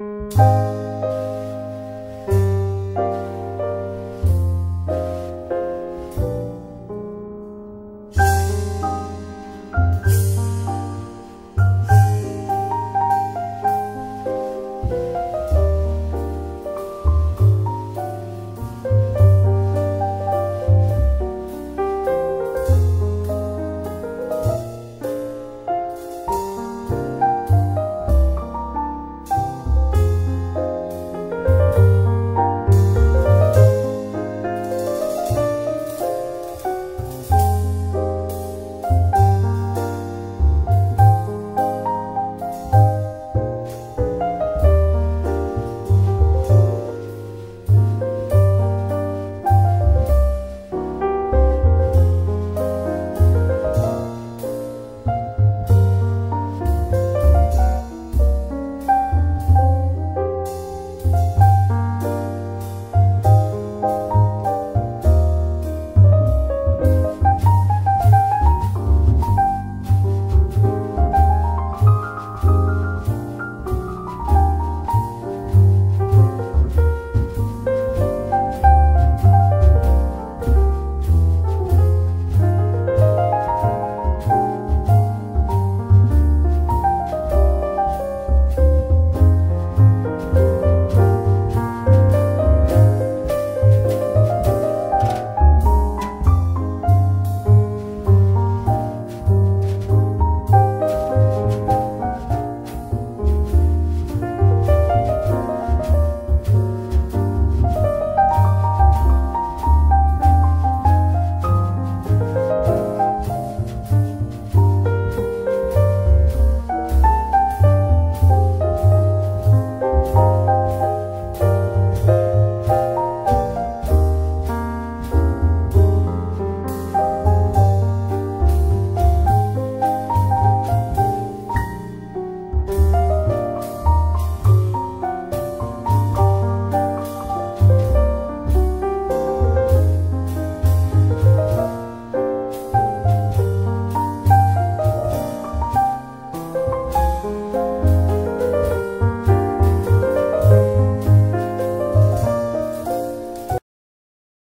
you.